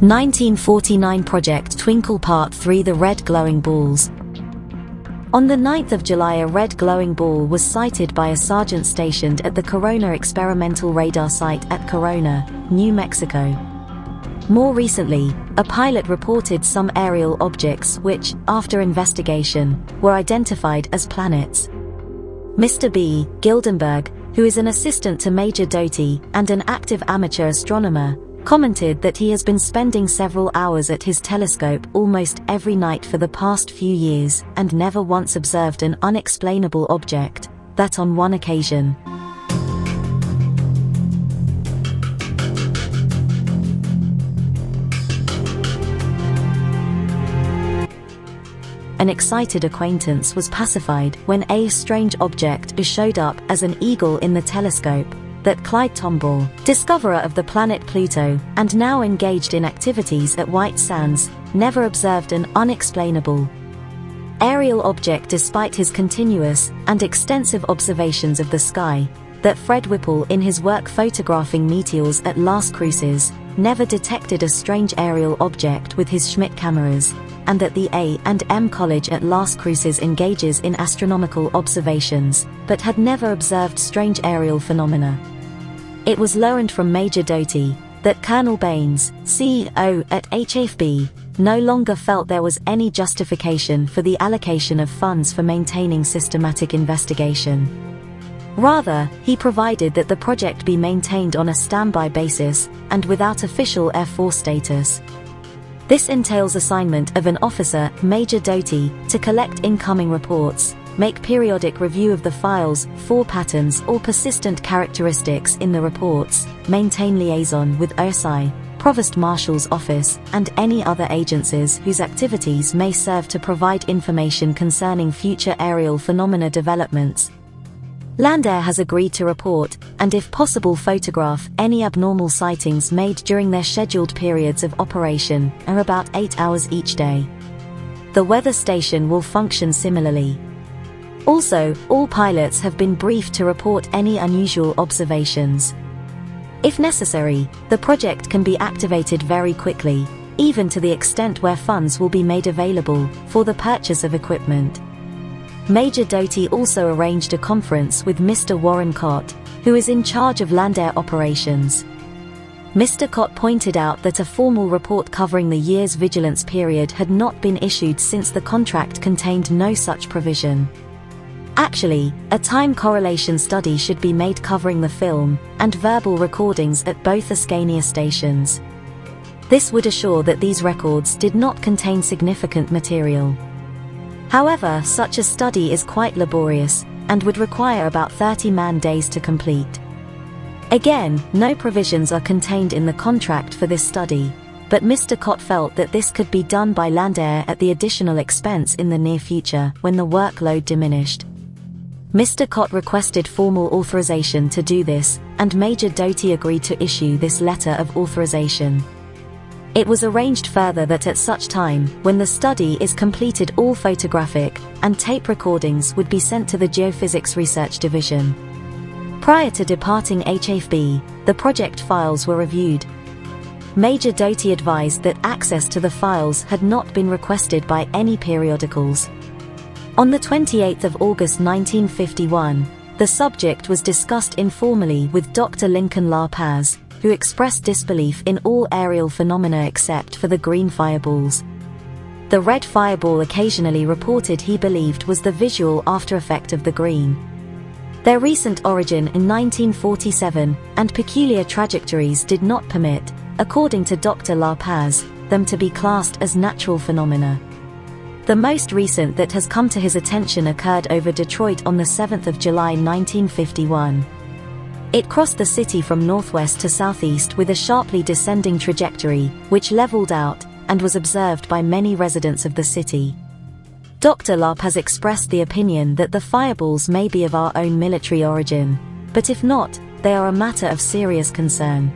1949 Project Twinkle Part 3 The Red Glowing Balls On the 9th of July a red glowing ball was sighted by a sergeant stationed at the Corona Experimental Radar Site at Corona, New Mexico. More recently, a pilot reported some aerial objects which, after investigation, were identified as planets. Mr. B. Gildenberg, who is an assistant to Major Doty and an active amateur astronomer, commented that he has been spending several hours at his telescope almost every night for the past few years and never once observed an unexplainable object, that on one occasion, an excited acquaintance was pacified when a strange object showed up as an eagle in the telescope, that Clyde Tombaugh, discoverer of the planet Pluto and now engaged in activities at White Sands, never observed an unexplainable aerial object despite his continuous and extensive observations of the sky, that Fred Whipple in his work photographing meteors at Las Cruces, never detected a strange aerial object with his Schmidt cameras, and that the A&M College at Las Cruces engages in astronomical observations, but had never observed strange aerial phenomena. It was learned from Major Doty that Colonel Baines, CEO at HFB, no longer felt there was any justification for the allocation of funds for maintaining systematic investigation. Rather, he provided that the project be maintained on a standby basis and without official Air Force status. This entails assignment of an officer, Major Doty, to collect incoming reports, make periodic review of the files for patterns or persistent characteristics in the reports, maintain liaison with OSI, Provost Marshal's Office, and any other agencies whose activities may serve to provide information concerning future aerial phenomena developments, Landair has agreed to report, and if possible photograph, any abnormal sightings made during their scheduled periods of operation, are about 8 hours each day. The weather station will function similarly. Also, all pilots have been briefed to report any unusual observations. If necessary, the project can be activated very quickly, even to the extent where funds will be made available for the purchase of equipment. Major Doty also arranged a conference with Mr. Warren Cott, who is in charge of land air operations. Mr. Cott pointed out that a formal report covering the year's vigilance period had not been issued since the contract contained no such provision. Actually, a time correlation study should be made covering the film and verbal recordings at both Askania stations. This would assure that these records did not contain significant material. However, such a study is quite laborious, and would require about 30 man-days to complete. Again, no provisions are contained in the contract for this study, but Mr. Cott felt that this could be done by Landair at the additional expense in the near future when the workload diminished. Mr. Cott requested formal authorization to do this, and Major Doty agreed to issue this letter of authorization. It was arranged further that at such time, when the study is completed all photographic and tape recordings would be sent to the Geophysics Research Division. Prior to departing HFB, the project files were reviewed. Major Doty advised that access to the files had not been requested by any periodicals. On the 28th of August 1951, the subject was discussed informally with Dr. Lincoln La Paz, who expressed disbelief in all aerial phenomena except for the green fireballs. The red fireball occasionally reported he believed was the visual after effect of the green. Their recent origin in 1947 and peculiar trajectories did not permit, according to Dr. La Paz, them to be classed as natural phenomena. The most recent that has come to his attention occurred over Detroit on the 7th of July 1951. It crossed the city from northwest to southeast with a sharply descending trajectory, which leveled out, and was observed by many residents of the city. Dr. La Paz has expressed the opinion that the fireballs may be of our own military origin, but if not, they are a matter of serious concern.